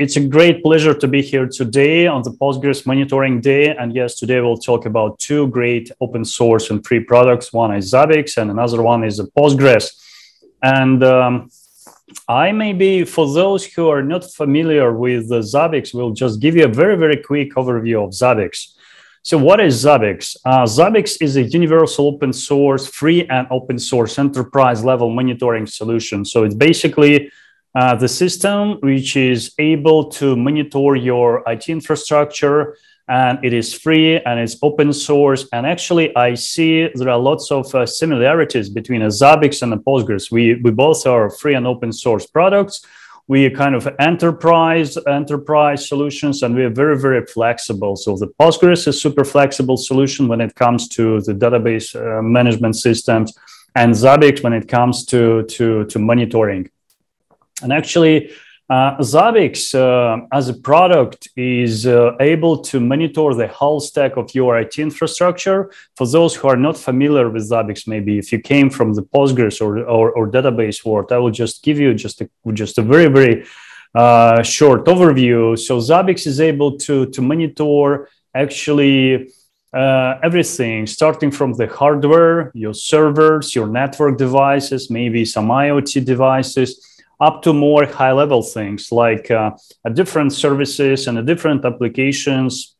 it's a great pleasure to be here today on the Postgres Monitoring Day. And yes, today we'll talk about two great open source and free products. One is Zabbix, and another one is Postgres. And um, I maybe, for those who are not familiar with the Zabbix, will just give you a very, very quick overview of Zabbix. So, what is Zabbix? Uh, Zabbix is a universal open source, free and open source enterprise level monitoring solution. So, it's basically uh, the system which is able to monitor your IT infrastructure and it is free and it's open source. And actually, I see there are lots of uh, similarities between a Zabbix and a Postgres. We, we both are free and open source products. We are kind of enterprise enterprise solutions, and we are very very flexible. So the Postgres is super flexible solution when it comes to the database uh, management systems, and Zabbix when it comes to to to monitoring. And actually, uh, Zabbix uh, as a product is uh, able to monitor the whole stack of your IT infrastructure. For those who are not familiar with Zabbix, maybe if you came from the Postgres or, or, or database world, I will just give you just a, just a very, very uh, short overview. So Zabbix is able to, to monitor actually uh, everything starting from the hardware, your servers, your network devices, maybe some IoT devices, up to more high level things like uh, different services and different applications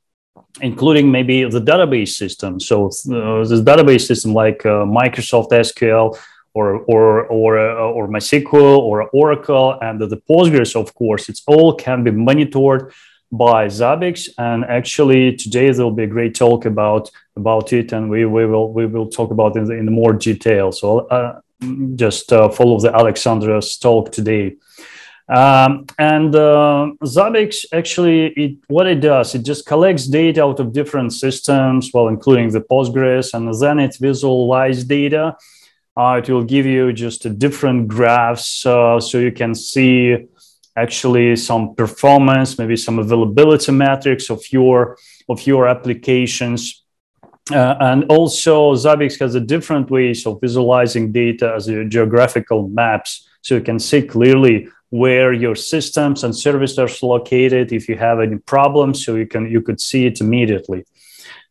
including maybe the database system so uh, this database system like uh, microsoft sql or or or uh, or MySQL or Oracle and the Postgres, of course, it's all can be monitored by Zabbix. And actually, today there will be a great talk about about it, and we, we will we will talk about it in, in more detail. So uh, just uh, follow the Alexandra's talk today. Um, and uh, Zabbix actually, it, what it does, it just collects data out of different systems, well, including the Postgres, and then it visualizes data. Uh, it will give you just a different graphs, uh, so you can see actually some performance, maybe some availability metrics of your of your applications. Uh, and also Zabbix has a different ways of visualizing data as geographical maps. So you can see clearly where your systems and services are located. If you have any problems, so you can you could see it immediately.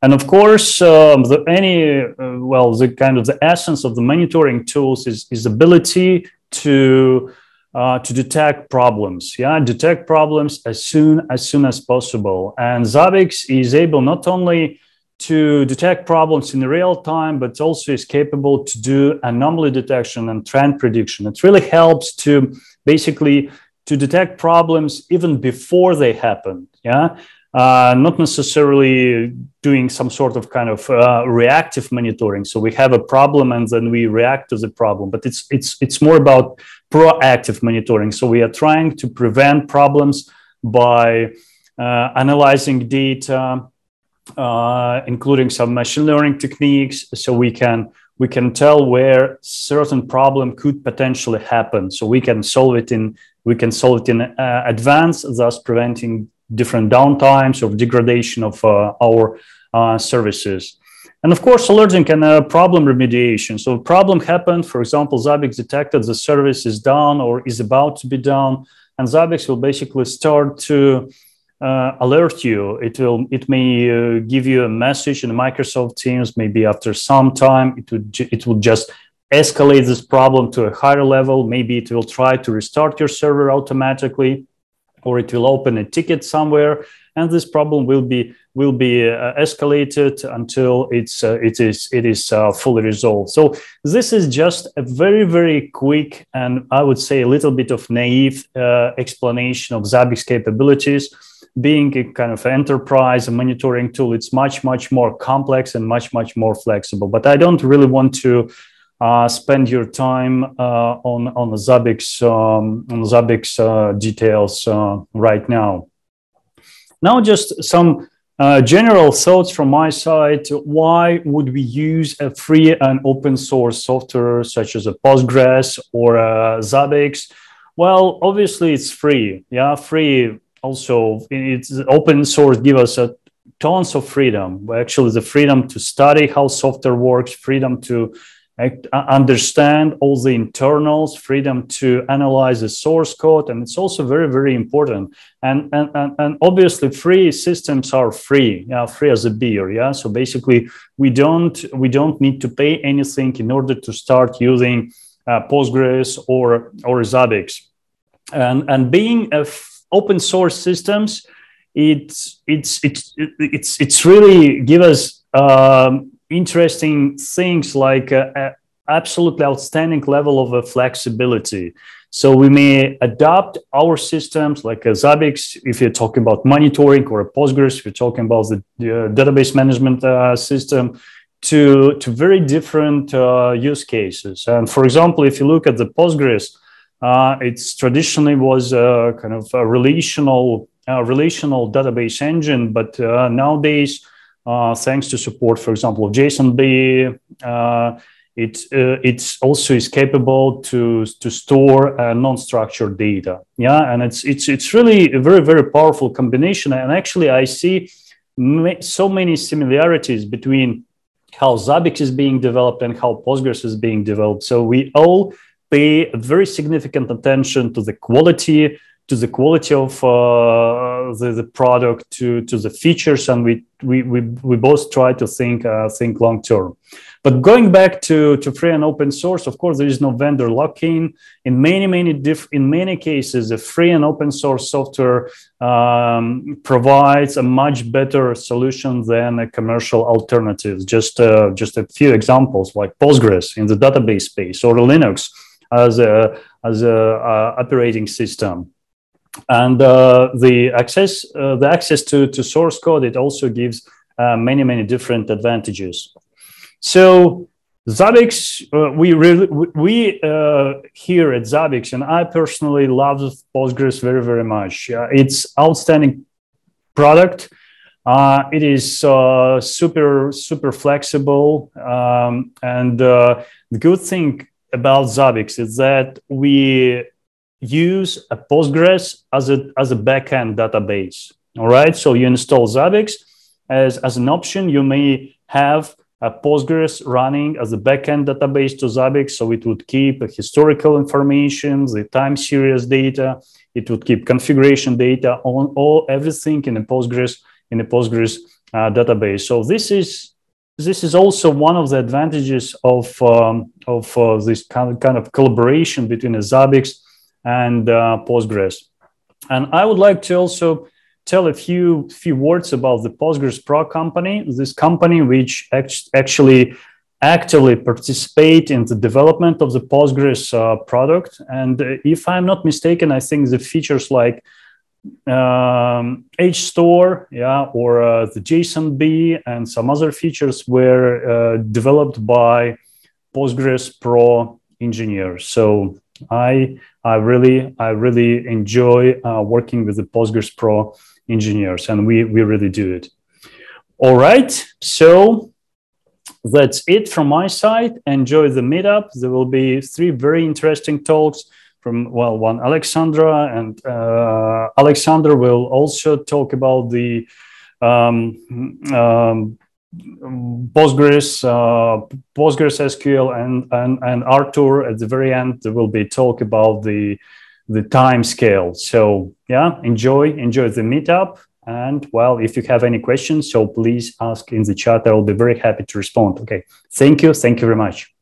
And of course, um, the, any uh, well, the kind of the essence of the monitoring tools is is ability to uh, to detect problems. Yeah, detect problems as soon as soon as possible. And Zabbix is able not only to detect problems in real time, but also is capable to do anomaly detection and trend prediction. It really helps to basically to detect problems even before they happen. Yeah. Uh, not necessarily doing some sort of kind of uh, reactive monitoring. So we have a problem and then we react to the problem, but it's it's it's more about proactive monitoring. So we are trying to prevent problems by uh, analyzing data, uh, including some machine learning techniques, so we can we can tell where certain problem could potentially happen. So we can solve it in we can solve it in uh, advance, thus preventing different downtimes or degradation of uh, our uh, services. And of course, alerting and uh, problem remediation. So problem happened, for example, Zabbix detected the service is down or is about to be down, and Zabbix will basically start to uh, alert you. It will it may uh, give you a message in Microsoft Teams. Maybe after some time, it would it will just escalate this problem to a higher level. Maybe it will try to restart your server automatically, or it will open a ticket somewhere, and this problem will be will be uh, escalated until it's uh, it is it is uh, fully resolved. So this is just a very very quick and I would say a little bit of naive explanation of Zabbix capabilities being a kind of enterprise monitoring tool, it's much, much more complex and much, much more flexible. But I don't really want to uh, spend your time uh, on on Zabbix um, on Zabbix uh, details right now. Now, just some uh, general thoughts from my side. Why would we use a free and open source software such as a Postgres or a Zabbix? Well, obviously it's free. Yeah, free also it's open source give us a tons of freedom actually the freedom to study how software works freedom to understand all the internals, freedom to analyze the source code, and it's also very, very important. And and and, and obviously, free systems are free, yeah, free as a beer, yeah. So basically, we don't we don't need to pay anything in order to start using uh, Postgres or or Zabbix, and and being a f- open source systems, it's it's it's it's it's really give us. Um, interesting things like uh, absolutely outstanding level of uh, flexibility. So we may adapt our systems like a Zabbix, if you're talking about monitoring or a Postgres, if you're talking about the, uh, database management uh, system to, to very different uh, use cases. And for example, if you look at the Postgres, uh, it's traditionally was a kind of a relational, relational database engine, but nowadays uh, thanks to support, for example, of JSONB. Uh, it uh, it's also is capable to to store uh, non-structured data. Yeah, and it's it's it's really a very very powerful combination. And actually, I see so many similarities between how Zabbix is being developed and how Postgres is being developed. So we all pay very significant attention to the quality to the quality of uh, the, the product to, to the features and we, we, we, we both try to think uh, think long term. But going back to, to free and open source of course there is no vendor lock-in. In many many diff- in many cases the free and open source software um, provides a much better solution than a commercial alternatives just uh, just a few examples like postgres in the database space or linux as a as a uh, operating system and uh, the access uh, the access to, to source code it also gives uh, many many different advantages so Zabbix, uh, we really we uh, here at Zabbix, and I personally love Postgres very very much. it's outstanding product. Uh, it is super super flexible, um, and the good thing about Zabbix is that we use a Postgres as a, as a backend database. All right. So you install Zabbix as, as an option. You may have a Postgres running as a backend database to Zabbix. So it would keep historical information, the time series data. It would keep configuration data on all everything in a Postgres in a Postgres uh, database. So this is this is also one of the advantages of um, of uh, this kind of, kind of collaboration between a Zabbix and uh, Postgres. And I would like to also tell a few few words about the Postgres Pro company. This company, which act- actually actively participate in the development of the Postgres uh, product. And if I'm not mistaken, I think the features like um, HStore, yeah, or uh, the JSONB and some other features were uh, developed by Postgres Pro engineers. So I I really I really enjoy uh, working with the Postgres Pro engineers, and we we really do it. All right, so that's it from my side. Enjoy the meetup. There will be three very interesting talks from well, one Alexandra and uh, Alexander will also talk about the um, um, Postgres, uh, Postgres SQL, and, and and Artur at the very end there will be talk about the the Timescale. So yeah, enjoy enjoy the meetup. And well, if you have any questions, so please ask in the chat. I will be very happy to respond. Okay, thank you, thank you very much.